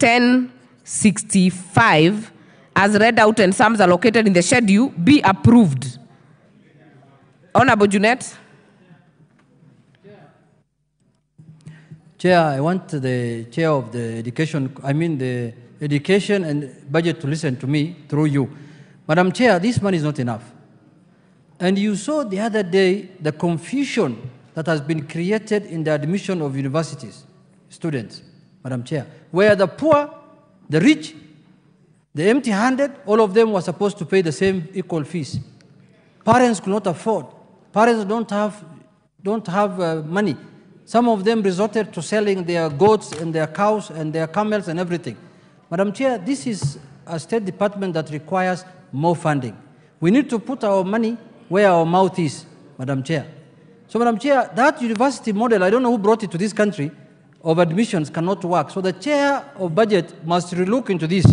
1065 as read out and sums allocated in the schedule be approved. Honorable Junet. Chair, I want the chair of the education, I mean the education and budget to listen to me through you. Madam Chair, this money is not enough. And you saw the other day the confusion that has been created in the admission of universities, students, Madam Chair, where the poor, the rich, the empty handed, all of them were supposed to pay the same equal fees. Parents could not afford. Parents don't have, don't have uh, money. Some of them resorted to selling their goats and their cows and their camels and everything. Madam Chair, this is a State Department that requires more funding. We need to put our money where our mouth is, Madam Chair. So, Madam Chair, that university model, I don't know who brought it to this country, of admissions cannot work. So the chair of budget must relook into this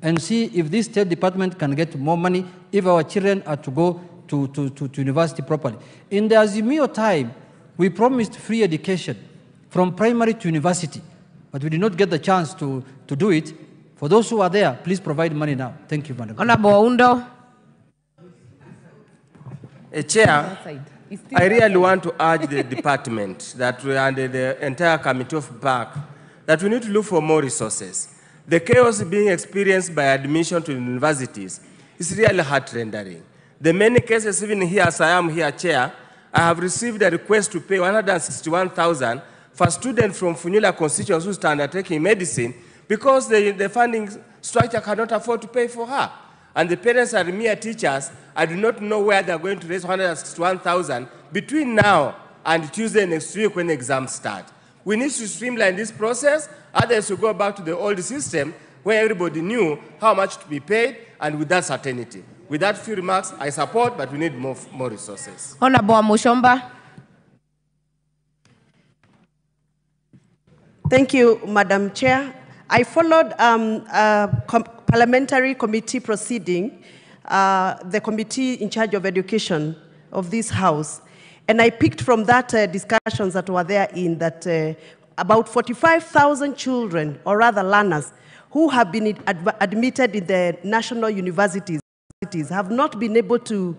and see if this State Department can get more money if our children are to go to, to, to, to university properly. In the Azimio time, we promised free education from primary to university, but we did not get the chance to, to do it. For those who are there, please provide money now. Thank you, Madam. Honorable Oundo. A uh, chair, I really want to urge the department that we and the entire committee of BAC that we need to look for more resources. The chaos being experienced by admission to universities is really heart-rendering. The many cases, even here as I am here, Chair, I have received a request to pay 161,000 for students from Funyula constituency who are undertaking medicine because the, the funding structure cannot afford to pay for her. And the parents are mere teachers. I do not know where they're going to raise 161,000 between now and Tuesday next week when exams start. We need to streamline this process. Others will go back to the old system where everybody knew how much to be paid and with that certainty. With that few remarks, I support, but we need more, more resources. Honorable Wamuchomba. Thank you, Madam Chair. I followed um, a com- parliamentary committee proceeding, uh, the committee in charge of education of this House, and I picked from that uh, discussions that were there in that uh, about 45,000 children, or rather learners, who have been ad- admitted in the national universities have not been able to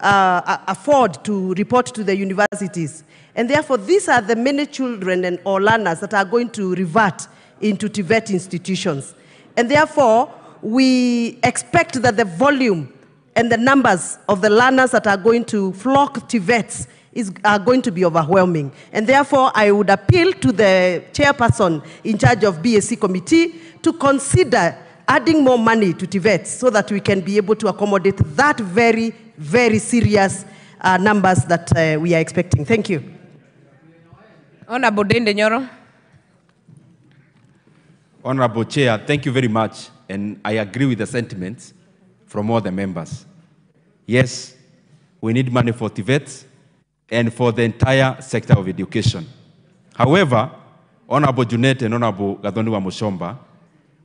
uh, afford to report to the universities. And therefore, these are the many children and or learners that are going to revert into TVET institutions. And therefore, we expect that the volume and the numbers of the learners that are going to flock TVETs is, are going to be overwhelming. And therefore, I would appeal to the chairperson in charge of BSc committee to consider adding more money to TVETs so that we can be able to accommodate that very, very serious uh, numbers that uh, we are expecting. Thank you. Honorable Ndindi Nyoro. Honorable Chair, thank you very much. And I agree with the sentiments from all the members. Yes, we need money for TVETs and for the entire sector of education. However, Honorable Junet and Honorable Gathoni Wamuchomba,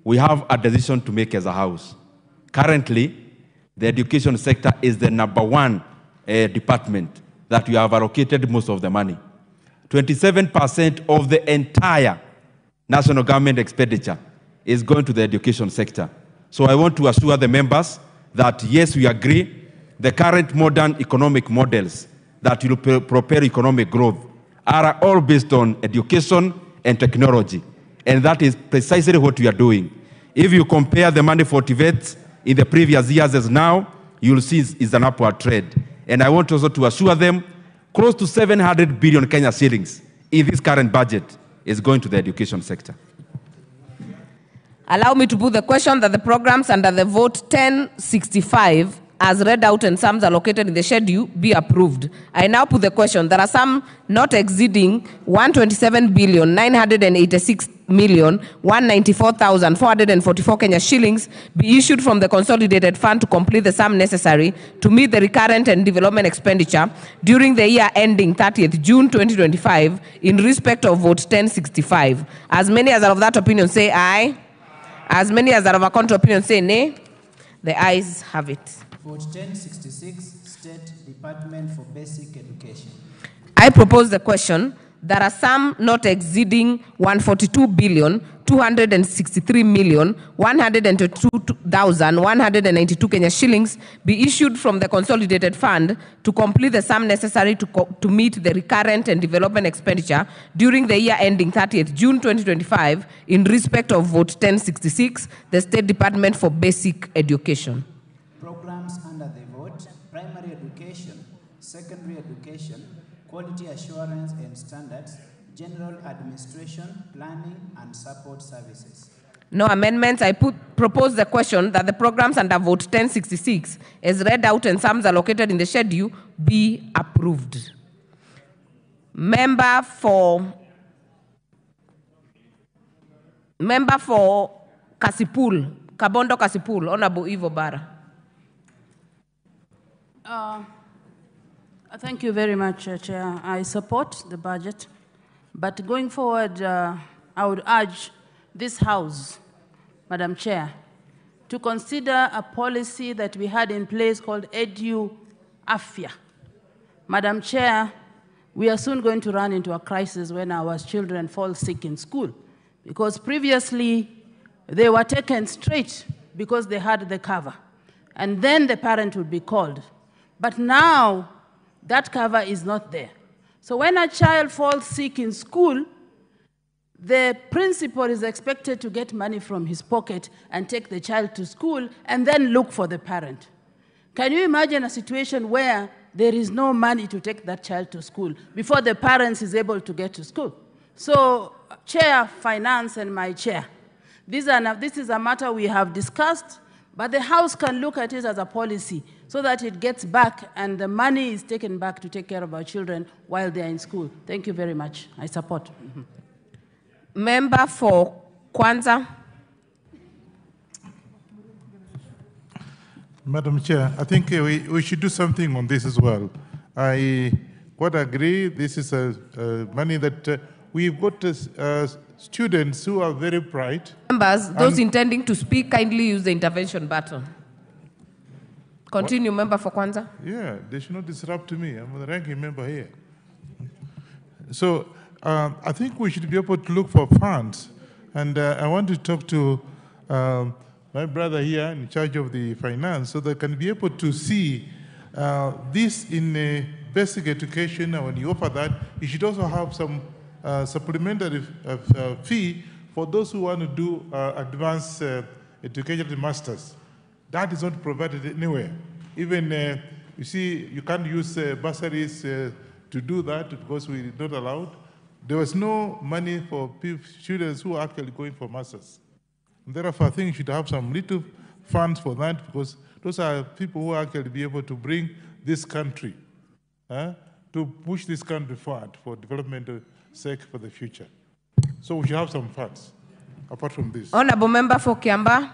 we have a decision to make as a house. Currently, the education sector is the number one uh, department that we have allocated most of the money. 27% of the entire national government expenditure is going to the education sector. So I want to assure the members that yes, we agree the current modern economic models that will propel economic growth are all based on education and technology. And that is precisely what we are doing. If you compare the money for TVET in the previous years as now, you'll see it's an upward trend. And I want also to assure them close to 700 billion Kenya shillings in this current budget is going to the education sector. Allow me to put the question that the programs under the vote 1065 as read out and sums allocated in the schedule be approved. I now put the question. There are some not exceeding 127 billion 986 million 194,444 Kenya shillings be issued from the consolidated fund to complete the sum necessary to meet the recurrent and development expenditure during the year ending 30th June 2025 in respect of vote 1065. As many as are of that opinion say aye. As many as are of a contrary opinion say nay. The ayes have it. Vote 1066, State Department for Basic Education. I propose the question there are some not exceeding 142 billion 263 million 122,192 Kenya shillings be issued from the consolidated fund to complete the sum necessary to, to meet the recurrent and development expenditure during the year ending 30th June 2025 in respect of vote 1066, the State Department for Basic Education. Programs under the vote, primary education, secondary education, quality assurance and standards, general administration, planning and support services. No amendments. I put, propose the question that the programs under vote 1066, as read out and sums allocated in the schedule, be approved. Member for, member for Kasipul, Kabondo Kasipul, Honorable Eve Obara. Uh, Thank you very much, uh, Chair. I support the budget, but going forward, uh, I would urge this House, Madam Chair, to consider a policy that we had in place called Edu Afya. Madam Chair, we are soon going to run into a crisis when our children fall sick in school, because previously they were taken straight because they had the cover, and then the parent would be called. But now, that cover is not there. So when a child falls sick in school, the principal is expected to get money from his pocket and take the child to school and then look for the parent. Can you imagine a situation where there is no money to take that child to school before the parents is able to get to school? So, Chair, Finance, and my chair, this is a matter we have discussed, but the House can look at it as a policy so that it gets back and the money is taken back to take care of our children while they are in school. Thank you very much. I support. Member for Kwanza. Madam Chair, I think uh, we, we should do something on this as well. I quite agree. This is a, a money that uh, we've got uh, uh, students who are very bright. Members, those intending to speak, kindly use the intervention button. Continue, member for Kwanza. Yeah, they should not disrupt me. I'm the ranking member here. So um, I think we should be able to look for funds. And uh, I want to talk to um, my brother here in charge of the finance so they can be able to see uh, this in basic education. And when you offer that, you should also have some supplementary uh, uh, fee for those who want to do uh, advanced uh, education masters. That is not provided anywhere. Even, uh, you see, you can't use uh, bursaries uh, to do that because we're not allowed. There was no money for students who are actually going for masters. And therefore, I think you should have some little funds for that because those are people who are actually be able to bring this country, uh, to push this country forward for developmental sake for the future. So we should have some funds apart from this. Honorable member for Kiamba.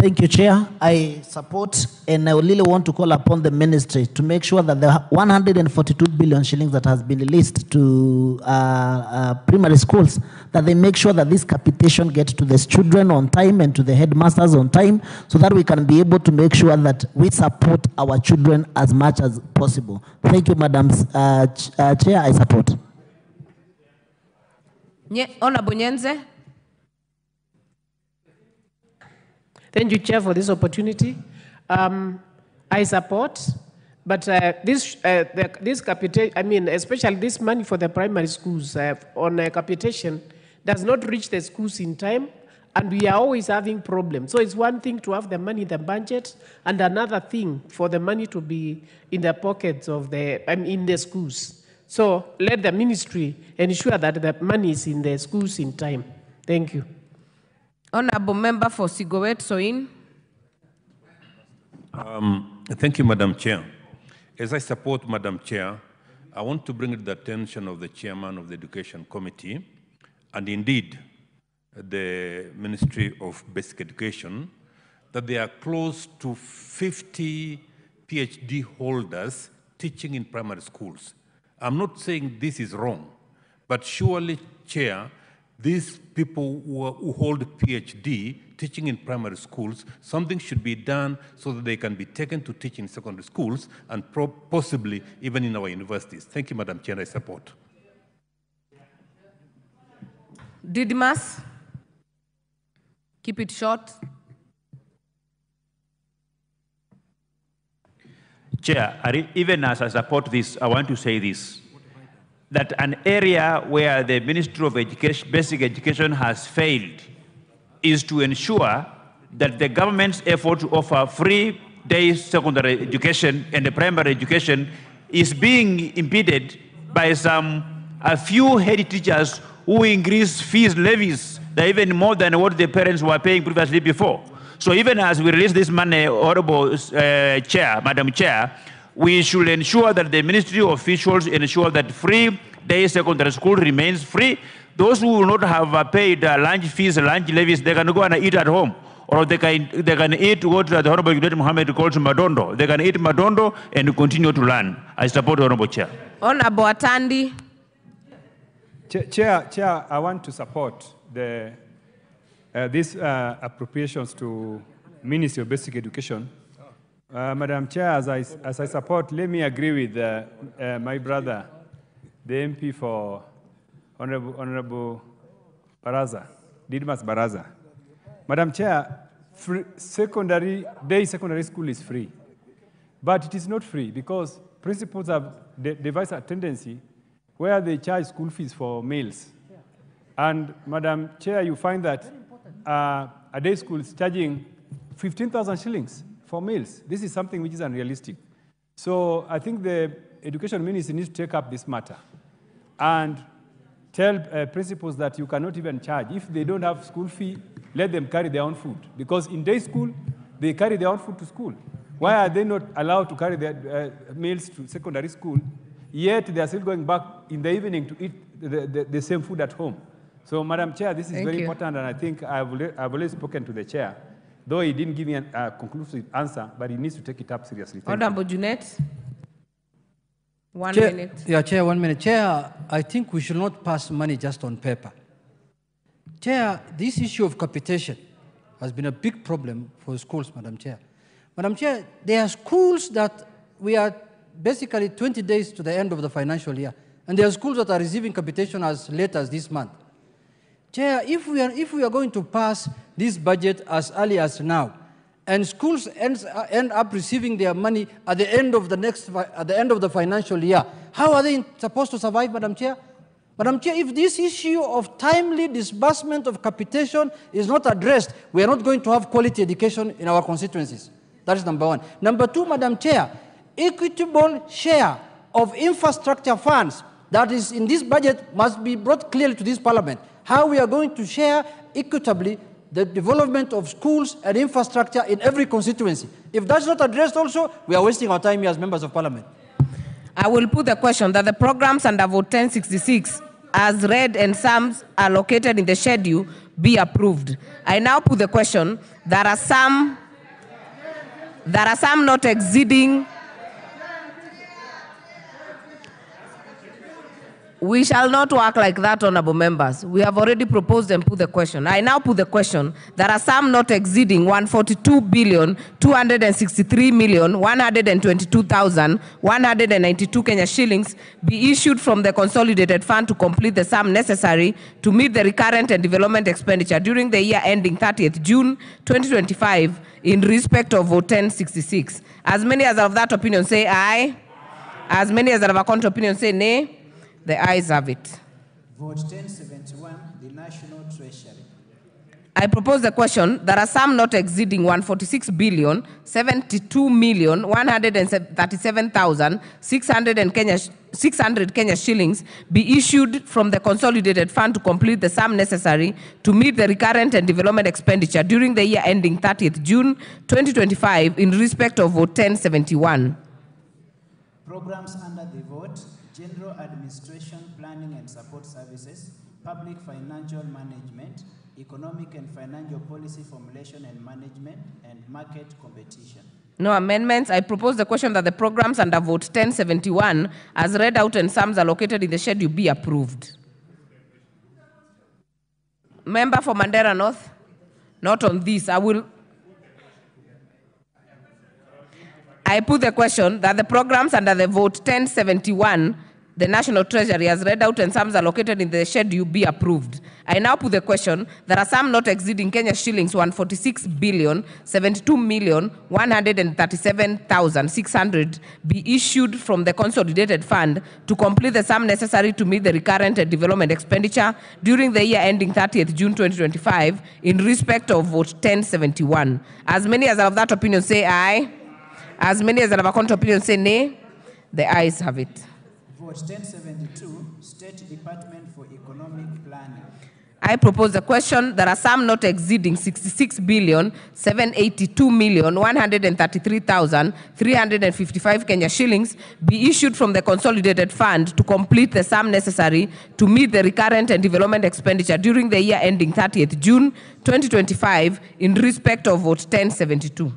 Thank you, Chair. I support and I really want to call upon the ministry to make sure that the 142 billion shillings that has been released to uh, uh, primary schools, that they make sure that this capitation gets to the children on time and to the headmasters on time so that we can be able to make sure that we support our children as much as possible. Thank you, Madam uh, uh, Chair. I support. Honorable Nyenze. Thank you, Chair, for this opportunity. Um, I support, but uh, this, uh, the, this capitation, I mean, especially this money for the primary schools uh, on uh, capitation does not reach the schools in time, and we are always having problems. So it's one thing to have the money in the budget, and another thing for the money to be in the pockets of the, I mean, in the schools. So let the ministry ensure that the money is in the schools in time. Thank you. Honorable member for Sigowet Soin. Um, Thank you, Madam Chair. As I support Madam Chair, I want to bring to the attention of the chairman of the Education Committee, and indeed the Ministry of Basic Education, that there are close to 50 PhD holders teaching in primary schools. I'm not saying this is wrong, but surely, Chair, these people who, are- who hold PhD teaching in primary schools, something should be done so that they can be taken to teach in secondary schools and pro- possibly even in our universities. Thank you, Madam Chair, I support. Didmus? Keep it short. Chair, even as I support this, I want to say this that an area where the Ministry of Education, Basic Education has failed is to ensure that the government's effort to offer free day secondary education and the primary education is being impeded by some a few head teachers who increase fees levies even more than what the parents were paying previously before. So even as we release this money, Honorable uh, Chair, Madam Chair, we should ensure that the ministry officials ensure that free day secondary school remains free. Those who will not have uh, paid uh, lunch fees, lunch levies, they can go and eat at home. Or they can, they can eat what the Honorable Junet Mohamed calls madondo. They can eat madondo and continue to learn. I support the Honorable Chair. Honorable Atandi? Chair, Chair, Chair, I want to support the, uh, these uh, appropriations to Ministry of Basic Education. Uh, Madam Chair, as I, as I support, let me agree with uh, uh, my brother, the MP for Honorable, Honorable Barasa, Didmus Barasa. Madam Chair, free, secondary, day secondary school is free. But it is not free because principals have de- devised a tendency where they charge school fees for males. And Madam Chair, you find that uh, a day school is charging 15,000 shillings for males. This is something which is unrealistic. So I think the education ministry needs to take up this matter and tell uh, principals that you cannot even charge. If they don't have school fee, let them carry their own food. Because in day school, they carry their own food to school. Why are they not allowed to carry their uh, meals to secondary school, yet they are still going back in the evening to eat the, the, the same food at home? So, Madam Chair, this is Thank very you. important, and I think I've, I've already spoken to the chair, though he didn't give me a uh, conclusive answer, but he needs to take it up seriously. Thank you. Honorable Junet? One Chair- minute. Yeah, Chair, one minute. Chair, I think we should not pass money just on paper. Chair, this issue of capitation has been a big problem for schools, Madam Chair. Madam Chair, there are schools that we are basically 20 days to the end of the financial year, and there are schools that are receiving capitation as late as this month. Chair, if we are, if we are going to pass this budget as early as now, and schools ends, uh, end up receiving their money at the end of the next at the end of the financial year, how are they supposed to survive, Madam Chair? Madam Chair, if this issue of timely disbursement of capitation is not addressed, we are not going to have quality education in our constituencies. That is number one. Number two, Madam Chair, equitable share of infrastructure funds that is in this budget must be brought clearly to this parliament. How we are going to share equitably the development of schools and infrastructure in every constituency. If that's not addressed also, we are wasting our time here as members of parliament. I will put the question that the programs under vote 1066 as read and sums are located in the schedule be approved. I now put the question, there are some, there are some not exceeding We shall not work like that, honorable members. We have already proposed and put the question. I now put the question. There are some not exceeding 142 billion, 263 million, 122,000, 192 Kenya shillings be issued from the consolidated fund to complete the sum necessary to meet the recurrent and development expenditure during the year ending 30th June 2025 in respect of vote 1066. As many as are of that opinion say aye. As many as are of a contrary opinion say nay. The ayes have it. Vote 1071, the National Treasury. I propose the question. There are some not exceeding 146 billion, 72 million, 137,000, 600 Kenya, 600 Kenya shillings be issued from the consolidated fund to complete the sum necessary to meet the recurrent and development expenditure during the year ending 30th June 2025 in respect of vote 1071. Programs under the vote, General Administration, Planning and Support Services, Public Financial Management, Economic and Financial Policy Formulation and Management, and Market Competition. No amendments. I propose the question that the programs under vote 1071, as read out and sums are located in the schedule, be approved. Member for Mandera North? Not on this. I will. I put the question that the programs under the vote 1071, the National Treasury has read out and sums allocated in the schedule be approved. I now put the question that a sum not exceeding Kenya shillings 146 billion 72 million 137,600 be issued from the consolidated fund to complete the sum necessary to meet the recurrent development expenditure during the year ending 30th June 2025 in respect of vote 1071. As many as are of that opinion say aye. As many as are of a contrary opinion say nay. The ayes have it. Vote 1072, State Department for Economic Planning. I propose a question that a sum not exceeding 66 billion 782 million 133,355 Kenya shillings be issued from the consolidated fund to complete the sum necessary to meet the recurrent and development expenditure during the year ending 30th June 2025 in respect of vote 1072.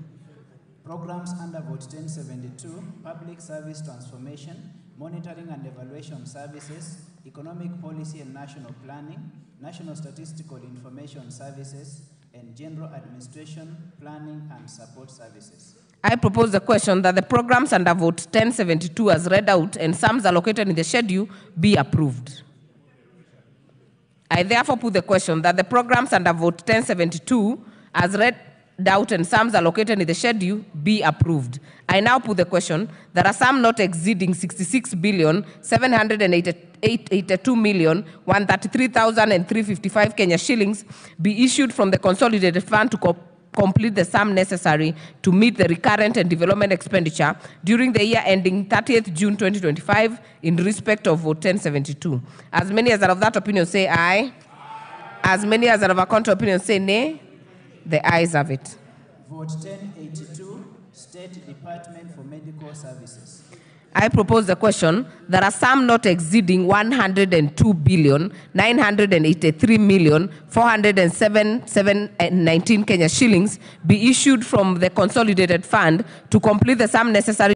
Programs under vote 1072, Public Service Transformation, Monitoring and Evaluation Services, Economic Policy and National Planning, National Statistical Information Services, and General Administration, Planning and Support Services. I propose the question that the programs under vote 1072 as read out and sums allocated in the schedule be approved. I therefore put the question that the programs under vote 1072 as read out and sums allocated in the schedule be approved. I now put the question that a sum not exceeding 66 billion 782 million 133,355 Kenya shillings be issued from the consolidated fund to co- complete the sum necessary to meet the recurrent and development expenditure during the year ending 30th June 2025 in respect of vote 1072. As many as are of that opinion say aye. As many as are of a contrary opinion say nay. The ayes have it. Vote 1082, State Department for Medical Services. I propose the question that a sum not exceeding 102 billion 983 million 407 719 Kenya shillings be issued from the consolidated fund to complete the sum necessary